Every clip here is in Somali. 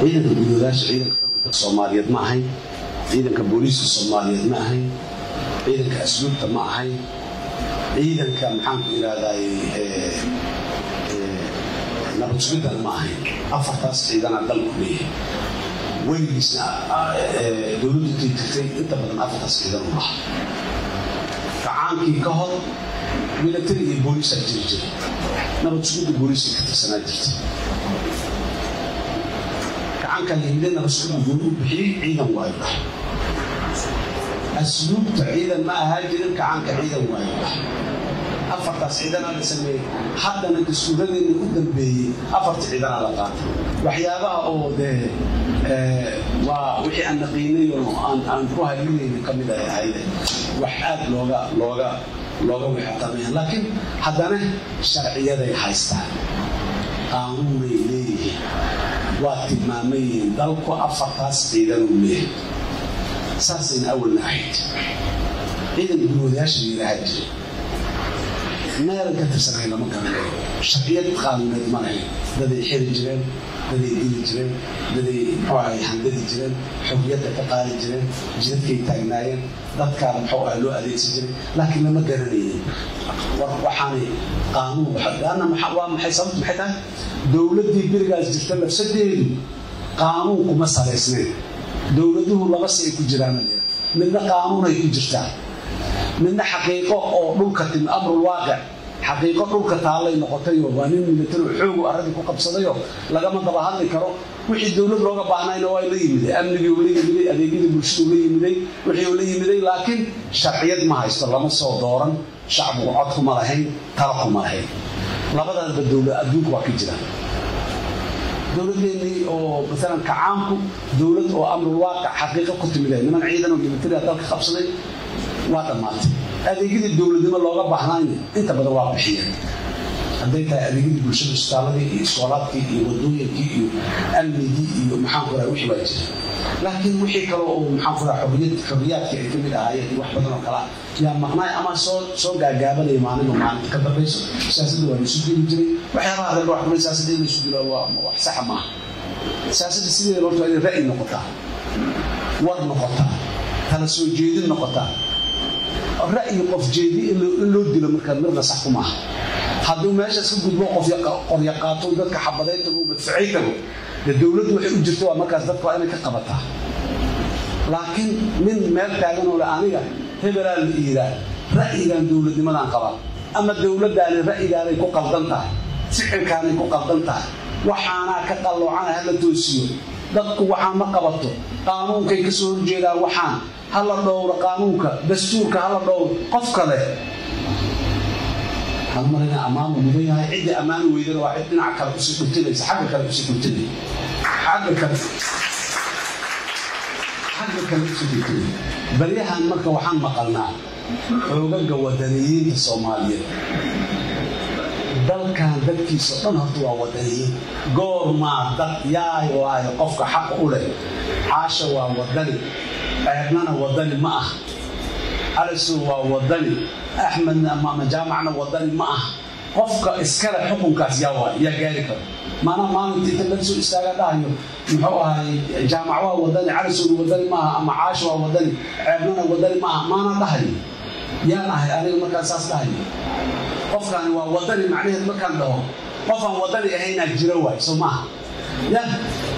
ciidanka gudoodaasha ciidanka soomaaliyeed ma ahayn. Ciidanka booliiska soomaaliyeed ma ahayn. Ciidanka asluubta ma ahayn. Ciidanka maxaanku idhahdaay nabad sugidana ma ahayn. Afartaas ciidanaa dalku leeyahay. Weligiisna dowladdu intay jirtay inta badan afartaas ciidan u laha gacaankii ka hor milatari iyo booliisaa jiri jira nabad sugidda booliiska ka tirsanaa jirta gacanka yimide nabad sugidda gooni u bixiyey ciidan waayo. Asluubta ciidan ma ahaa jirin gacanka ciidan waayo. Afartaas ciidanaa la sameeyey. Haddana dastuuradeena u dambeeyey afarta ciidanaa la qaatay. Waxyaabaha oo dee waa wixii aan naqiinay aan ku haylinayna ka mid ay ahayde wax aad looga looga looga wixitameyn laakiin haddana sharciyaday haystaan. Qaanuunay leeyihiin waa tilmaamayihiin dalku afartaas ciidanuu leeyahay saasayna awalna ahayd. Ciidan gudoodayaasha yidhaahaa jiray meelan ka tirsanay lama garanayo sharciyad qaanuuneed ma lahayn. Daday xiri jireen daday dili jireen daday muxuu ahay handadi jireen xorriyadda ka qaadi jireen jidadkay taagnaayeen dadkaan muxuu ah loo adeegsan jiray. Laakiin lama garanaynin. Waxaanay qaanuun waa maxay sababtu maxay tahay? Dowladdii berigaas jirta lafsadeedu qaanuun kuma salaysnayn dowladuhu laba si ay ku jiraan midna qaanuunay ku jirtaa. Midna xaqiiqo oo dhulka timi amrul waaqic xaqiiqo dhulka taallay noqotayo waa nin milataro xoogu arradii ku qabsadayo lagama daba hadli karo. Wixii dowlad looga baahnayna waa la yimiday amnigii uu yimiday adeegyadii bulshadu la yimiday wixii uu yimiday laakiin sharciyad ma haysto lama soo dooran. Shacbigu cod kuma lahayn tala kuma lahayn. Labadaasba dowlad adduunka waa ka jiraan dowladeennii oo maalan kacaanku dowlad oo amrul waaqic xaqiiqo ku timid niman ciidan oo militariga dalka qabsaday waa dhammaatay adeegyadii dowladnimo looga baahnayna inta badan waa bixiyeen hadday tahay adeegyadii bulshada isbitaaladii iyo iskoolaadkii iyo wadooyinkii iyo amnigii iyo maxaanku raa wixii waa jira. Laakiin wixii kale oo maxaanku raa xorriyaadkii ay ka mid ahaayeen iyo wax badan oo kale ah yaa maqnaay ama soo gaagaabanaya maalinba maalinta ka dambayso? Siyaasadda waa laisu dili jiray. Waxyaabaha hadalba wax ka mid siyaasadda in laisu dilo waa wax saxa maaha siyaasadda sideeda horta inay ra'yi noqotaa? War noqotaa? Tala soo jeedin noqotaa ra'yi qof jeedi in loo dilo markaa mirna sax ku maaha. Hadduu meeshaas ka gudbo qorya qaato dadka xabaday tago madficay tago dee dowladdu waxay u jirto waa markaas dadka waa inay ka qabataa. Laakiin min meel taagan oo le aniga hebelaa la iiraa ra'yigan dowladnimadaan qabaa ama dowladdaani ra'yigaanay ku qaldan tahay ficilkaanay ku qaldan tahay. Waxaanaa ka qalloocana hala toosiyo. Dadku waxaa ma qabato. Qaanuunkay ka soo horjeedaan waxaan hala dhowro qaanuunka dastuurka hala dhowro qof kale halmarina ammaanu mudan yahay ciddii ammaani weydana waa cid dhinaca kale ku sii dhuntinaysa xagga kale ku sii dhuntinay xagga kale. Xagga kale ku sii dhuntinay baryahan marka waxaan maqalnaa xoogaga wadaniyiinta soomaaliyeed dalkan dadkiisa dhan horta waa wadaniyiin goormaa dad yaay waayo qofka xaq u leh. Caasha waa wadani ceebnana wadani ma ah. Alisow waa wadani. Axmedna ama jaamacna wadani ma ah. Qofka iskale xukunkaas yaa yaa gaari karo. Maana maalintii soo istaaga dhahayo muxuu ahay jaamac waa wadani calisowna wadani maaha ama caasha waa wadani ceebnana wadani maaha maana dhahayo yaan ahay aniga markaan saas dhahayo qofkaani waa wadani macnaheed markaan dhaho qofaan wadani ahaynaa jira waay soo maaha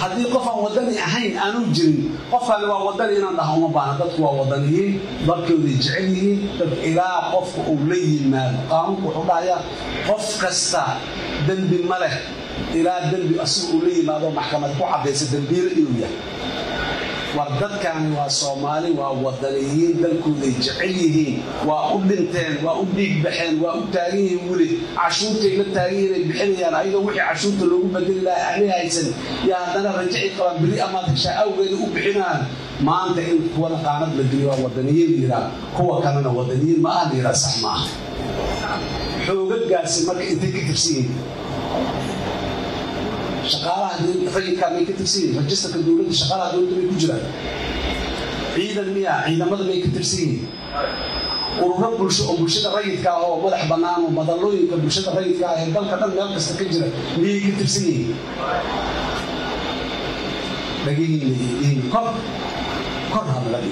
haddii qofaan wadani ahayn aanu jirin qofkaani waa wadani inaan dhaho uma baana dadku waa wadaniyiin dalkooday jecel yihiin. Dad ilaa qofka uu la yimaado qaanuunku wuxuu dhahayaa qof kasta dembi ma leh ilaa dembi asiga uu la yimaado maxkamad ku caddaysa dembiile inuu yahay war dadkaani waa soomaali waa wadaniyiin dalkooday jecel yihiin. Waa u dhinteen waa u dhiig baxeen waa u taagan yihiin weli. Cashuurtay la taagan yihiin ay bixinayaan ayadoo wixii cashuurta loogu bedeli lahaa ahli haysan. Yaa haddana rajacay qabaan beri amaad heshaa awgeeda u bixinaan. Maanta in kuwana qaanad la geliyo waa wadaniyiin liiraa kuwa kalena wadaniyiin ma ah liiraa sax ma ah xoogagaasi marka intay ka tirsan yihiin shaqaalaha rayidkaa may ka tirsan yihiin rajistarka dowladda shaqaalaha dowladda may ku jiraan. Ciidan miya ciidamada may ka tirsan yihiin ururo bulsho oo bulshada rayidka ah oo madax bannaan oo madallooyinka bulshada rayidka ah ee dalka dhan meel kasta ka jira miyay ka tirsan yihiin dhihiina kor kor ha laga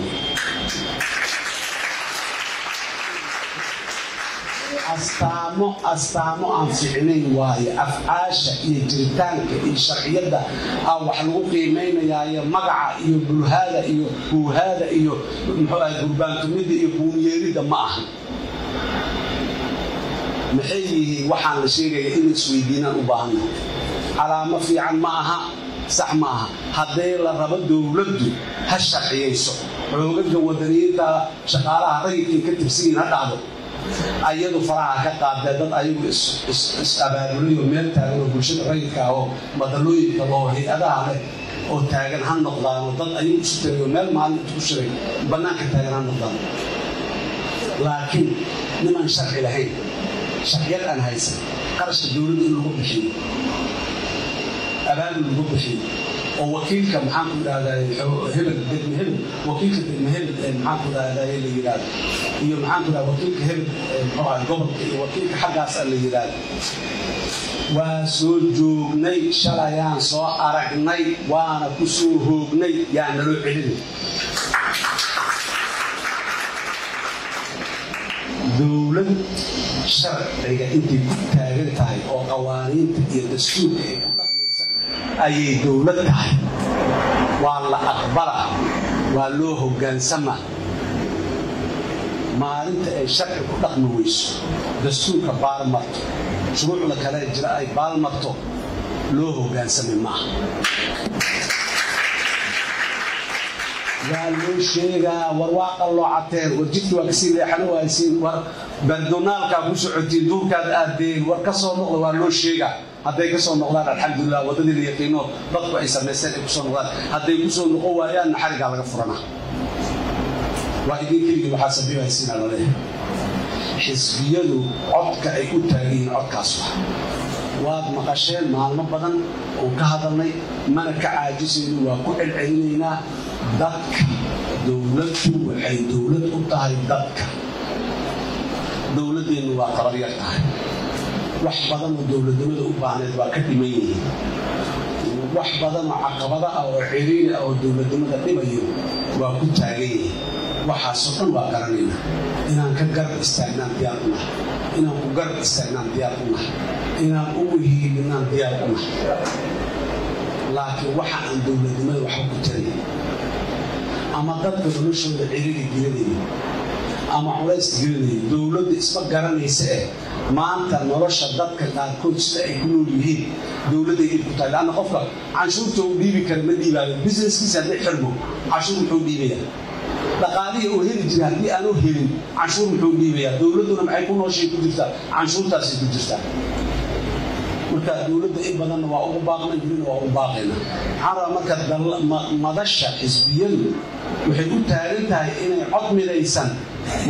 astaamo astaamo aan ficnayn waaye afcaasha iyo jiritaanka iyo sharciyadda a wax lagu qiimaynayaayo magaca iyo bulhaada iyo huuhaada iyo muxuu ahay gurbaantumidda iyo buunyeeridda ma aha. Maxay yihiin waxaan la sheegaya in isweydiinaan u baahanna calaamo fiican ma aha sax ma aha. Hadday la rabo dowladdu ha sharciyayso xoogaga wadaniyiinta shaqaalaha rayidkay ka tirsigiin ha dhacdo ayadu faraha ka qaadee dad ayagu is-abaabulayo meel taagan oo bulshada rayidka ah oo madalooyinka oo hay'adaha leh oo taagan ha noqdaanoo dad ayagu isu tagayo meel maalin isku shiray bannaanka taagan ha noqdaan. Laakiin nimaan sharci lahayn sharciyad aan haysan qarashka dowladda in lagu bixiyo abaabul lagu bixiyo oo wakiilka maxaanku idhahdaa hebel wakiilka degme hebel maxaanku idhahdaa la yidhahdo iyo maxaanku idhahda wakiilka hebel muxuu gobolka iyo wakiilka xaggaasa la yidhahdo waa soo joognay shalayaan soo aragnay waana ku soo hoognay yaa naloo celinay dowlad sharciga intay ku taagan tahay oo qawaaniinta iyo dastuurka ayay dowlad tahay. Waa la aqbala waa loo hoggaansama. Maalinta ay sharci ku dhaqmi weyso dastuurka baalmarto shuruucda kale jira ay baalmarto loo hoggaansami maaha waa loo sheegaa war waa qalloocateen war jidka waa ka sii leexan waaysiin war bardonaalkaa ku socotiin duurkaad aadeen war ka soo noqda waa loo sheegaa hadday ka soo noqdaan alxamdulilah waddadii la yaqiino dadku ay samaysteen ay ku soo noqdaan. Hadday ku soo noqon waayaanna xarigaa laga furana. Waa idin keligii waxaa sabiibaysiina la leeyahay xisbiyadu codka ay u taagan yihiin codkaas wa waad maqasheen maalmo badan oon ka hadalnay mana ka caajisayno waa ku celcelinaynaa dadka. Dowladdu waxay dowlad u tahay dadka. Dowladdeennu waa qabaryar tahay wax badanoo dowladnimada u baahneed waa ka dhiman yihiin. Wax badanoo caqabada ah oo ciriiri ah oo dowladnimada dhibayo waa ku taagan yihiin. Waxaasoo dhan waa garanayna inaan ka garab istaagnaan diyaar u nahay. Inaan ku garab istaagnaan diyaar u nahay. Inaan u wihiilinaan diyaar u nahay. Laakiin waxa aan dowladnimada waxba ku tarayn ama dadka noloshooda ciriiri gelinayo ama culays gelinayo dowladda isma garanaysa eh maanta nolosha dadka qaarkood sida ay ku nool yihiin. Dowladday dhib ku tahay leanna qofka canshuurta uu dhiibi kara ma dhiibaayo busineskiisa hadday xirmo canshuur muxuu dhiibayaa? Dhaqaalihii uu heli jira haddii aanu helin canshuur muxuu dhiibayaa? Dowladduna maxay ku nooshay ku jirtaa canshuurtaasay ku jirtaa marka dowladda in badanna waa ugu baaqna jirina waa ugu baaqayna. Maxaan rabaa marka madasha xisbiyadu waxay u taagan tahay inay cod midaysan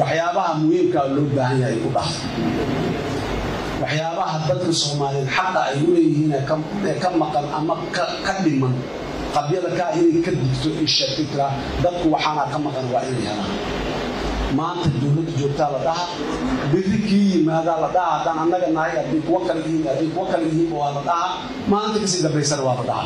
waxyaabaha muhiimkaa loo baahan yahay ku dhah waxyaabaha dadka soomaaliyeed xaqa ay u ee ka maqan ama ka dhiman qabyada kaa inay ka digto ay sheegtay tiraa dadku waxaanaa ka maqan waa inay helaan. Maanta dowladda joogtaa la dhaha biri kii yimaadaa la dhaha haddaan annaga nahay haddii kuwa kale yihiin haddii kuwa kale yihiin waa la dhaha. Maalinta ka sii dambaysana waa la dhaha